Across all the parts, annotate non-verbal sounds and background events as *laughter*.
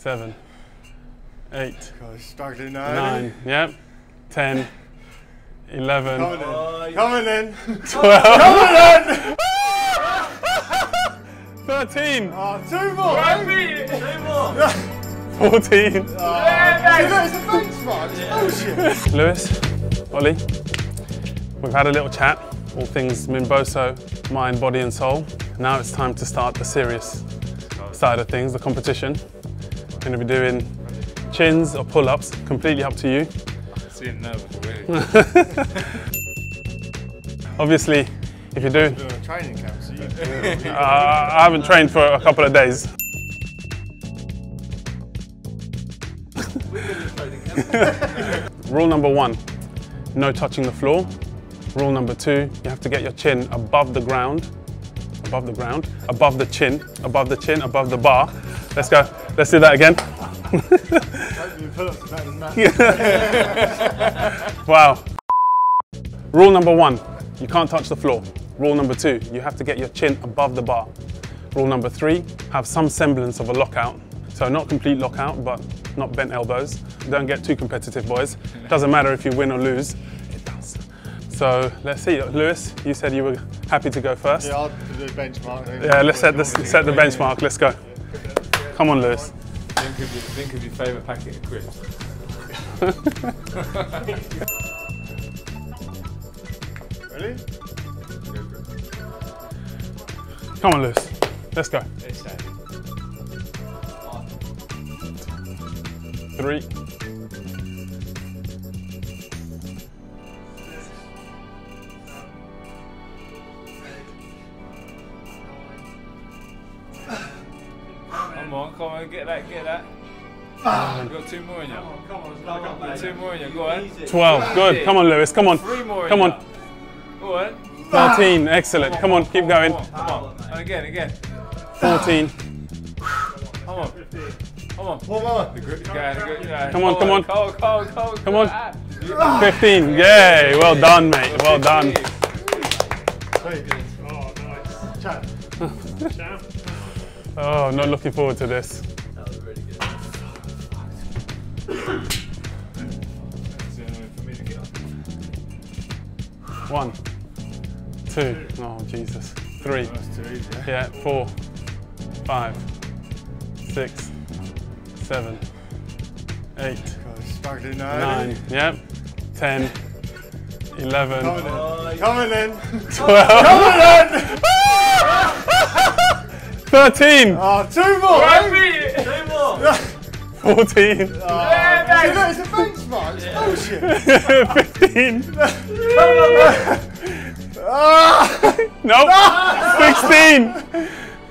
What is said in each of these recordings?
seven, eight, God, he's struggling now. nine, yep, 10, 11, Coming in. Coming in. 12, Coming in. 13, Oh, two more. eh? Two more. *laughs* 14. Oh, you know, it's a benchmark. It's bullshit. Lewis, Oli, we've had a little chat, all things Minboso, mind, body and soul. Now it's time to start the serious side of things, the competition. Going to be doing chins or pull-ups, completely up to you. Seeing nervous already. Obviously, if you do, Doing a training camp, so you *laughs* uh, I haven't trained for a couple of days. *laughs* Rule number one, no touching the floor. Rule number two, you have to get your chin above the ground, above the ground, above the chin, above the chin, above the bar. Let's go. Let's do that again. hopefully pull up to better than that. Wow. Rule number one, you can't touch the floor. Rule number two, you have to get your chin above the bar. Rule number three, have some semblance of a lockout. So not complete lockout, but not bent elbows. Don't get too competitive, boys. Doesn't matter if you win or lose. It does. So let's see. Lewis, you said you were happy to go first. Yeah, I'll do the benchmark. Yeah, let's set set the benchmark. Let's go. Come on, Lewis. Think of your, think of your favourite packet of crisps. *laughs* Ready? Come on, Lewis. Let's go. Three. Come on, come on, get that, get that. You've got two more in you. Got two more in you, go on. 12. Good. Come on, Lewis. Come on. Three more in Come on. Go on. 13. Excellent. Come on. Keep going. Come on, come on. And again, again. 14. Come on. Come on. One more. The grip guy, the grip guy. Come on, come on. Come on, come on, come on. Come on. Ah. 15. Yay. Well done, mate. Well done. Three. Oh, nice. Chat. *laughs* Oh, not looking forward to this. One, two, oh Jesus, three, That's too easy. eh? yeah, four, five, six, seven, eight, God, he's struggling now. nine, yep, ten, eleven, Coming in. Coming in. twelve, Coming in. *laughs* thirteen, Oh, two more. Two more. *laughs* fourteen, Oh, you know, it's a benchmark. It's bullshit. *laughs* fifteen, *laughs* Ah! nope, ah! sixteen,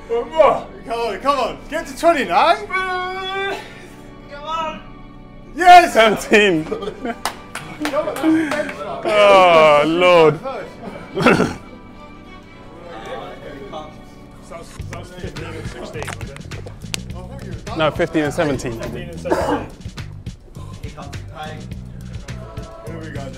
One more. Come on, come on. Get to 29. Come on. Yes. seventeen. Come on, that's the benchmark. Oh Lord. First. I thought you were done. No, 15 and 17. Here we go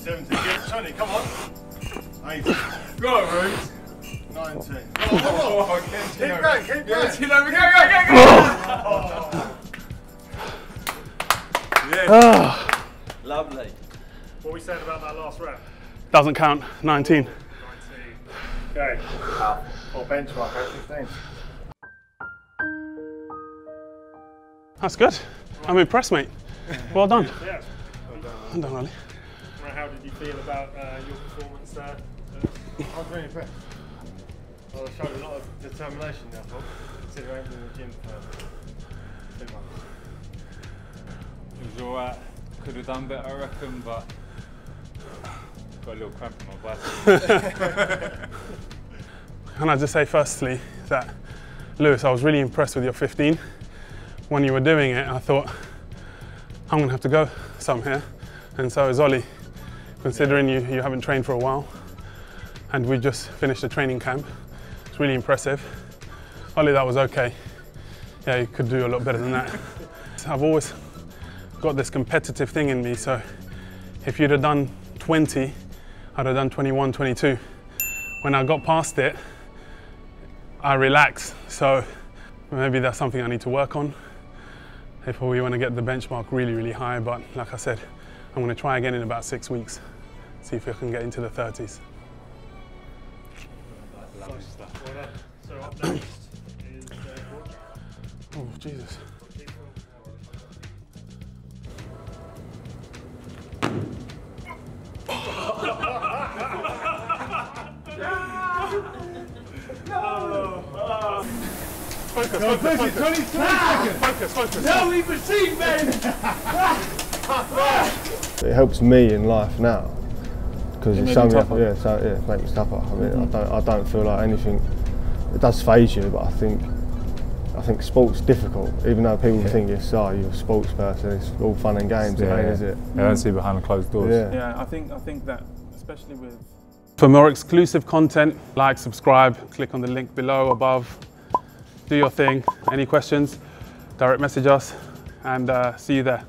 Seventeen. Get 20. Come on. Eighteen. Go on. Nineteen. Oh, Keep going. Keep Go, going. Yeah. Lovely. What we said about that last rep? Doesn't count. 19. 19. Okay. Or benchmark 15. That's good. I'm impressed, mate. Well done. Yeah. Well done, Oli. Right, How did you feel about uh, your performance there? I was really impressed. Well, I showed a lot of determination there, I thought, considering I've been in the gym for two months. It was alright. Could have done better, I reckon, but got a little cramp in my back. *laughs* Can I just say firstly that, Lewis, I was really impressed with your 15. When you were doing it, I thought, I'm gonna have to go some here. And so is Oli, considering you, you haven't trained for a while. And we just finished the training camp. It's really impressive. Oli, that was okay. Yeah, you could do a lot better than that. *laughs* I've always got this competitive thing in me, so if you'd have done 20, I'd have done 21, 22. When I got past it, I relaxed. So maybe that's something I need to work on if we want to get the benchmark really, really high. But like I said, I'm going to try again in about six weeks, see if I can get into the 30s. Lovely stuff. Well done. So up next is Oh, Jesus. Focus, focus, focus. Focus, focus. No, we proceed, man! It helps me in life now because It it made me, tougher. yeah, so, yeah, it makes me tougher. I mean, I mm-hmm. don't, I don't feel like anything. It does phase you, but I think, I think sport's difficult. Even though people think it's, oh, you're a sports person, it's all fun and games. Yeah, ain't, is it? I don't see behind the closed doors. Yeah. Yeah, I think I think that especially with for more exclusive content, like, subscribe, click on the link below, above. Do your thing. Any questions? Direct message us, and uh, see you there.